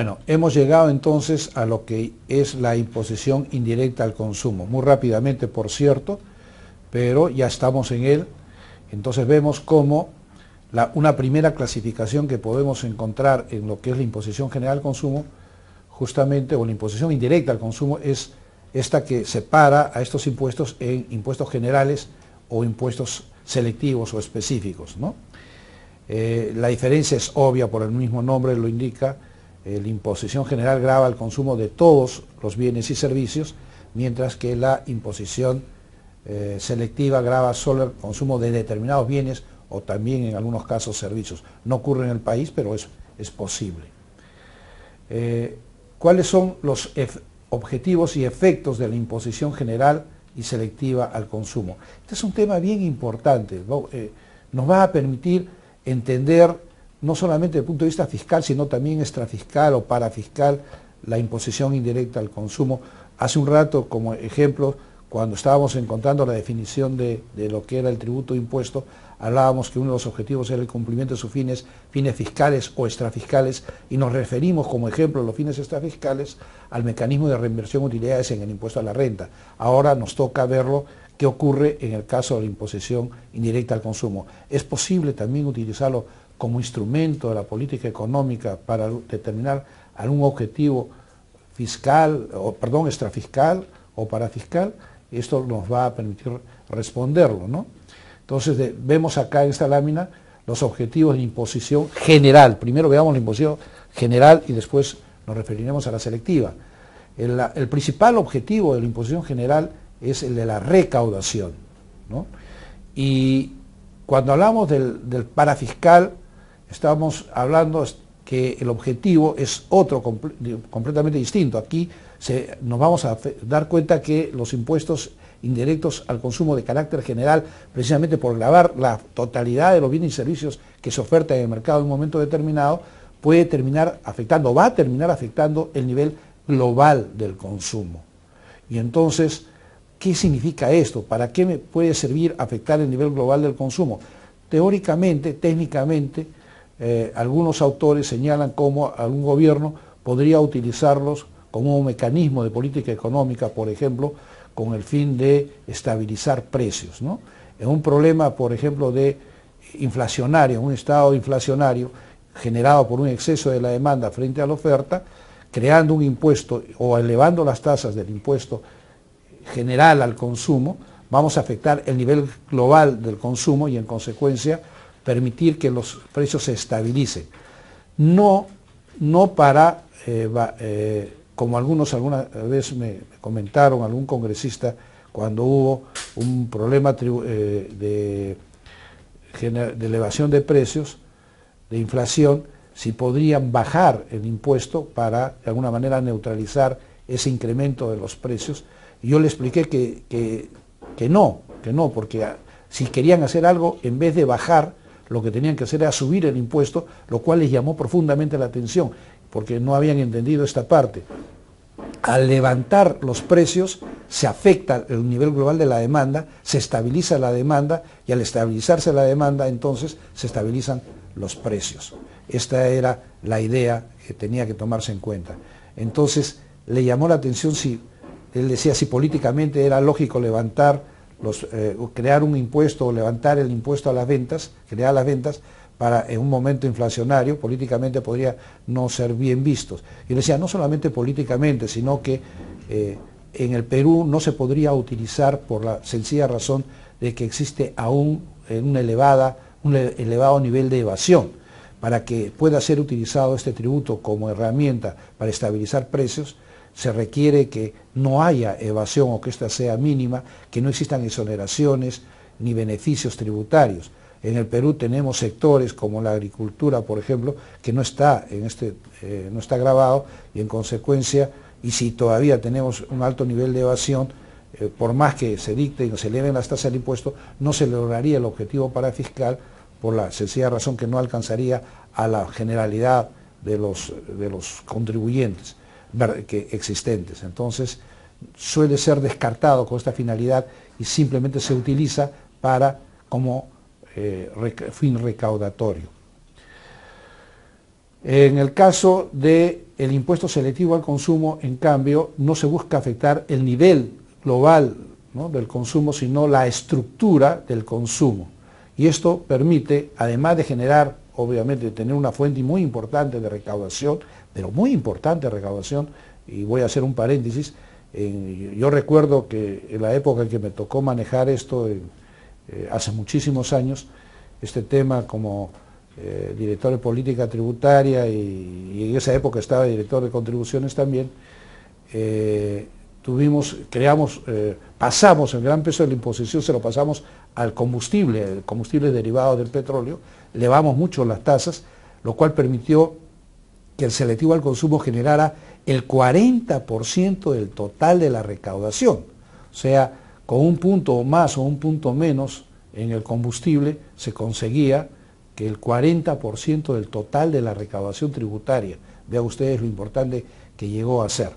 Bueno, hemos llegado entonces a lo que es la imposición indirecta al consumo. Muy rápidamente, por cierto, pero ya estamos en él. Entonces vemos cómo una primera clasificación que podemos encontrar en lo que es la imposición general al consumo, justamente, o la imposición indirecta al consumo, es esta que separa a estos impuestos en impuestos generales o impuestos selectivos o específicos. Eh, la diferencia es obvia, por el mismo nombre lo indica, la imposición general grava el consumo de todos los bienes y servicios, mientras que la imposición eh, selectiva grava solo el consumo de determinados bienes o también en algunos casos servicios. No ocurre en el país, pero es, es posible. Eh, ¿Cuáles son los objetivos y efectos de la imposición general y selectiva al consumo? Este es un tema bien importante. nos va a permitir entender no solamente desde el punto de vista fiscal, sino también extrafiscal o parafiscal, la imposición indirecta al consumo. Hace un rato, como ejemplo, cuando estábamos encontrando la definición de, lo que era el tributo de impuesto, hablábamos que uno de los objetivos era el cumplimiento de sus fines, fines fiscales o extrafiscales, y nos referimos como ejemplo los fines extrafiscales al mecanismo de reinversión de utilidades en el impuesto a la renta. Ahora nos toca verlo qué ocurre en el caso de la imposición indirecta al consumo. Es posible también utilizarlo como instrumento de la política económica para determinar algún objetivo fiscal, o perdón, extrafiscal o parafiscal, esto nos va a permitir responderlo. ¿no? Entonces vemos acá en esta lámina los objetivos de imposición general. Primero veamos la imposición general y después nos referiremos a la selectiva. El, principal objetivo de la imposición general es el de la recaudación. ¿no? Y cuando hablamos del, del parafiscal, Estamos hablando que el objetivo es otro completamente distinto. Aquí nos vamos a dar cuenta que los impuestos indirectos al consumo de carácter general, precisamente por grabar la totalidad de los bienes y servicios que se ofertan en el mercado en un momento determinado, puede terminar afectando, va a terminar afectando el nivel global del consumo. Y entonces, ¿qué significa esto? ¿Para qué me puede servir afectar el nivel global del consumo? Teóricamente, técnicamente, eh, algunos autores señalan cómo algún gobierno podría utilizarlos como un mecanismo de política económica, por ejemplo, con el fin de estabilizar precios. En un problema, por ejemplo, de inflacionario, un estado inflacionario generado por un exceso de la demanda frente a la oferta, creando un impuesto o elevando las tasas del impuesto general al consumo, vamos a afectar el nivel global del consumo y en consecuencia permitir que los precios se estabilicen. No, no para, eh, eh, como algunos alguna vez me comentaron, algún congresista, cuando hubo un problema eh, de, elevación de precios, de inflación, si podrían bajar el impuesto para de alguna manera neutralizar ese incremento de los precios. Yo le expliqué que, que, que no, que no, porque si querían hacer algo, en vez de bajar, lo que tenían que hacer era subir el impuesto, lo cual les llamó profundamente la atención, porque no habían entendido esta parte. Al levantar los precios se afecta el nivel global de la demanda, se estabiliza la demanda y al estabilizarse la demanda entonces se estabilizan los precios. Esta era la idea que tenía que tomarse en cuenta. Entonces le llamó la atención si, él decía si políticamente era lógico levantar eh, crear un impuesto o levantar el impuesto a las ventas, crear las ventas, para en un momento inflacionario, políticamente podría no ser bien vistos. Y decía, no solamente políticamente, sino que eh, en el Perú no se podría utilizar por la sencilla razón de que existe aún una elevada, un elevado nivel de evasión. Para que pueda ser utilizado este tributo como herramienta para estabilizar precios, se requiere que no haya evasión o que ésta sea mínima, que no existan exoneraciones ni beneficios tributarios. En el Perú tenemos sectores como la agricultura, por ejemplo, que no está, en este, eh, no está grabado y en consecuencia, y si todavía tenemos un alto nivel de evasión, eh, por más que se dicten o se eleven las tasas de impuesto, no se lograría el objetivo para fiscal por la sencilla razón que no alcanzaría a la generalidad de los, de los contribuyentes que existentes. Entonces, suele ser descartado con esta finalidad y simplemente se utiliza para como eh, fin recaudatorio. En el caso del el impuesto selectivo al consumo, en cambio, no se busca afectar el nivel global del consumo, sino la estructura del consumo. Y esto permite, además de generar, obviamente, tener una fuente muy importante de recaudación, pero muy importante recaudación, y voy a hacer un paréntesis, yo recuerdo que en la época en que me tocó manejar esto, eh, hace muchísimos años, este tema como eh, director de política tributaria y, en esa época estaba director de contribuciones también, eh, tuvimos, creamos, pasamos el gran peso de la imposición, se lo pasamos al combustible, el combustible derivado del petróleo, elevamos mucho las tasas, lo cual permitió que el selectivo al consumo generara el 40% del total de la recaudación. O sea, con un punto más o un punto menos en el combustible se conseguía que el 40% del total de la recaudación tributaria, vean ustedes lo importante que llegó a ser.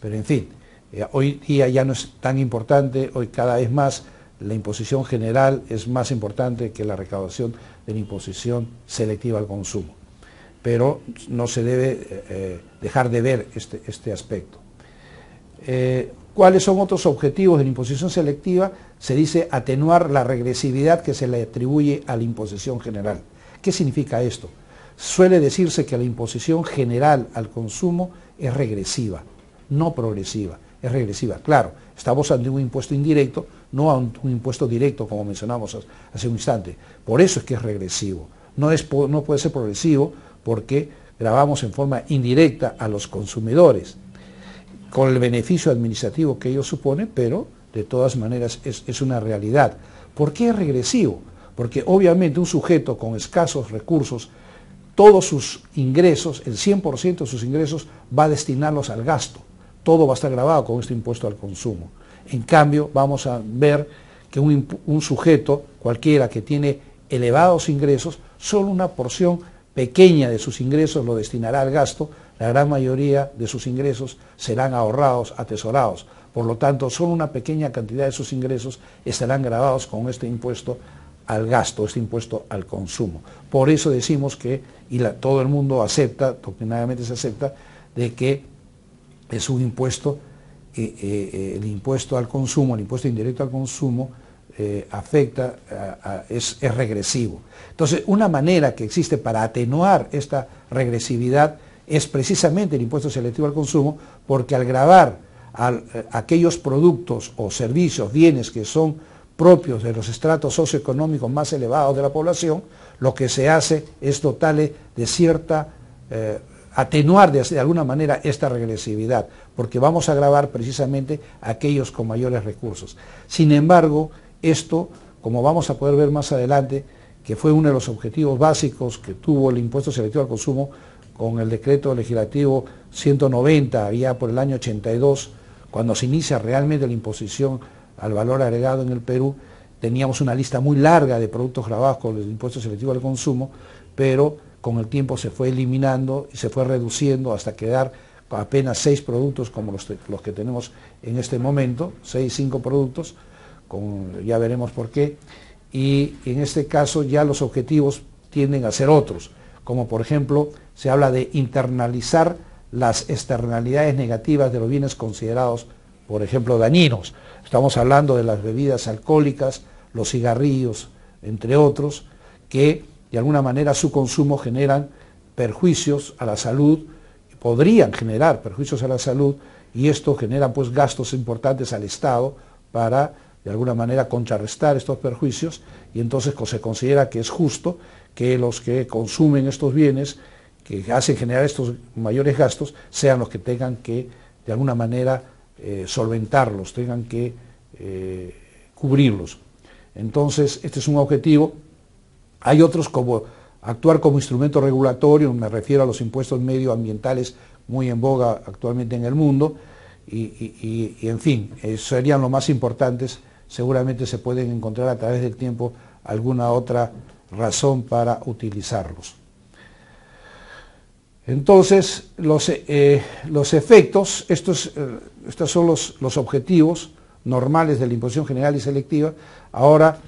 Pero en fin, eh, hoy día ya no es tan importante, hoy cada vez más la imposición general es más importante que la recaudación de la imposición selectiva al consumo pero no se debe eh, eh, dejar de ver este, este aspecto. ¿Cuáles son otros objetivos de la imposición selectiva? Se dice atenuar la regresividad que se le atribuye a la imposición general. ¿Qué significa esto? Suele decirse que la imposición general al consumo es regresiva, no progresiva, es regresiva. Claro, estamos ante un impuesto indirecto, no ante un impuesto directo, como mencionamos hace un instante. Por eso es que es regresivo. No, es, no puede ser progresivo porque grabamos en forma indirecta a los consumidores, con el beneficio administrativo que ello supone, pero de todas maneras es, una realidad. ¿Por qué es regresivo? Porque obviamente un sujeto con escasos recursos, todos sus ingresos, el 100% de sus ingresos va a destinarlos al gasto. Todo va a estar grabado con este impuesto al consumo. En cambio, vamos a ver que un, sujeto cualquiera que tiene elevados ingresos, solo una porción pequeña de sus ingresos lo destinará al gasto, la gran mayoría de sus ingresos serán ahorrados, atesorados. Por lo tanto, solo una pequeña cantidad de sus ingresos estarán grabados con este impuesto al gasto, este impuesto al consumo. Por eso decimos que, y todo el mundo acepta, doctrinariamente se acepta, de que es un impuesto, eh, eh, el impuesto al consumo, el impuesto indirecto al consumo, eh, afecta, es, regresivo. Entonces, una manera que existe para atenuar esta regresividad es precisamente el impuesto selectivo al consumo, porque al grabar eh, aquellos productos o servicios, bienes que son propios de los estratos socioeconómicos más elevados de la población, lo que se hace es dotarle de cierta, atenuar de, alguna manera esta regresividad, porque vamos a grabar precisamente aquellos con mayores recursos. Sin embargo, esto, como vamos a poder ver más adelante, que fue uno de los objetivos básicos que tuvo el impuesto selectivo al consumo con el decreto legislativo 190, ya por el año 82, cuando se inicia realmente la imposición al valor agregado en el Perú, teníamos una lista muy larga de productos grabados con el impuesto selectivo al consumo, pero con el tiempo se fue eliminando y se fue reduciendo hasta quedar apenas seis productos como los, los que tenemos en este momento, seis, cinco productos, ya veremos por qué, y en este caso ya los objetivos tienden a ser otros, como por ejemplo se habla de internalizar las externalidades negativas de los bienes considerados, por ejemplo, dañinos. Estamos hablando de las bebidas alcohólicas, los cigarrillos, entre otros, que de alguna manera su consumo generan perjuicios a la salud, podrían generar perjuicios a la salud, y esto genera pues gastos importantes al Estado para de alguna manera contrarrestar estos perjuicios y entonces se considera que es justo que los que consumen estos bienes, que hacen generar estos mayores gastos, sean los que tengan que de alguna manera eh, solventarlos, tengan que eh, cubrirlos. Entonces, este es un objetivo. Hay otros como actuar como instrumento regulatorio, me refiero a los impuestos medioambientales muy en boga actualmente en el mundo, y, en fin, eh, serían los más importantes seguramente se pueden encontrar a través del tiempo alguna otra razón para utilizarlos. Entonces, los, eh, los efectos, estos, eh, son los, los, objetivos normales de la imposición general y selectiva. Ahora,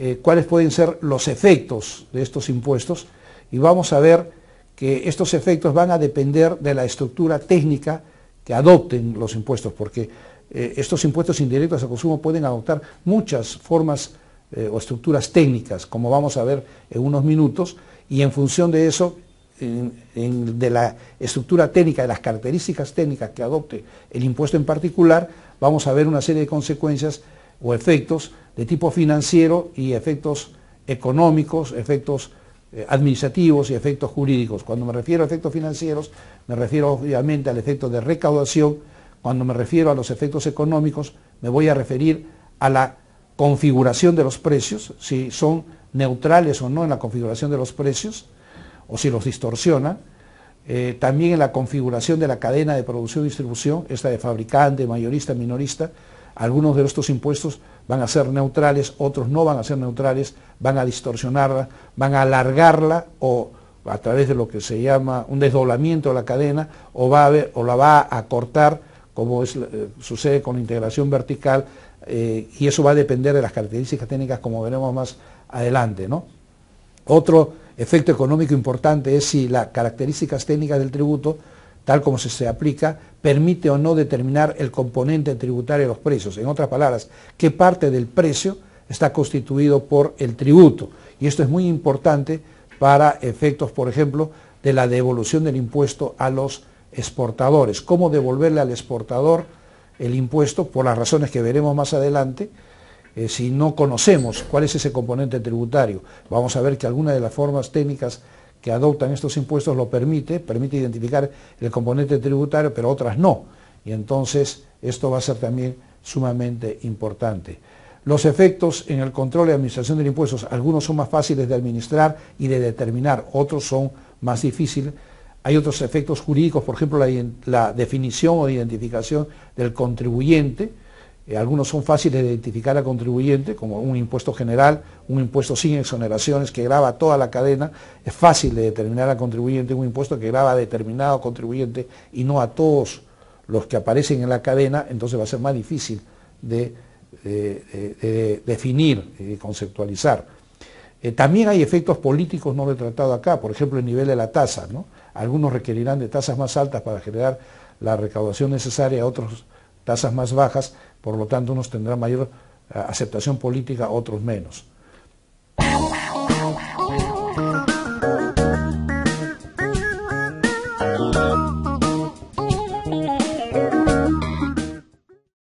eh, ¿cuáles pueden ser los efectos de estos impuestos? Y vamos a ver que estos efectos van a depender de la estructura técnica que adopten los impuestos, porque eh, estos impuestos indirectos al consumo pueden adoptar muchas formas eh, o estructuras técnicas, como vamos a ver en unos minutos, y en función de eso, de la estructura técnica, de las características técnicas que adopte el impuesto en particular, vamos a ver una serie de consecuencias o efectos de tipo financiero y efectos económicos, efectos eh, administrativos y efectos jurídicos. Cuando me refiero a efectos financieros, me refiero obviamente al efecto de recaudación, cuando me refiero a los efectos económicos, me voy a referir a la configuración de los precios, si son neutrales o no en la configuración de los precios, o si los distorsionan, eh, también en la configuración de la cadena de producción y distribución, esta de fabricante, mayorista, minorista, algunos de estos impuestos van a ser neutrales, otros no van a ser neutrales, van a distorsionarla, van a alargarla o a través de lo que se llama un desdoblamiento de la cadena o, va a o la va a cortar como es, eh, sucede con la integración vertical eh, y eso va a depender de las características técnicas como veremos más adelante. ¿no? Otro efecto económico importante es si las características técnicas del tributo, tal como se, se aplica, permite o no determinar el componente tributario de los precios. En otras palabras, qué parte del precio está constituido por el tributo. Y esto es muy importante para efectos, por ejemplo, de la devolución del impuesto a los exportadores. Cómo devolverle al exportador el impuesto, por las razones que veremos más adelante, eh, si no conocemos cuál es ese componente tributario. Vamos a ver que algunas de las formas técnicas adoptan estos impuestos lo permite, permite identificar el componente tributario, pero otras no. Y entonces esto va a ser también sumamente importante. Los efectos en el control y administración de impuestos, algunos son más fáciles de administrar y de determinar, otros son más difíciles. Hay otros efectos jurídicos, por ejemplo, la definición o identificación del contribuyente, eh, algunos son fáciles de identificar al contribuyente, como un impuesto general, un impuesto sin exoneraciones que graba toda la cadena. Es fácil de determinar al contribuyente un impuesto que graba a determinado contribuyente y no a todos los que aparecen en la cadena, entonces va a ser más difícil de, definir y conceptualizar. Eh, también hay efectos políticos no tratado acá, por ejemplo el nivel de la tasa. Algunos requerirán de tasas más altas para generar la recaudación necesaria, otros tasas más bajas, por lo tanto unos tendrán mayor eh, aceptación política, otros menos.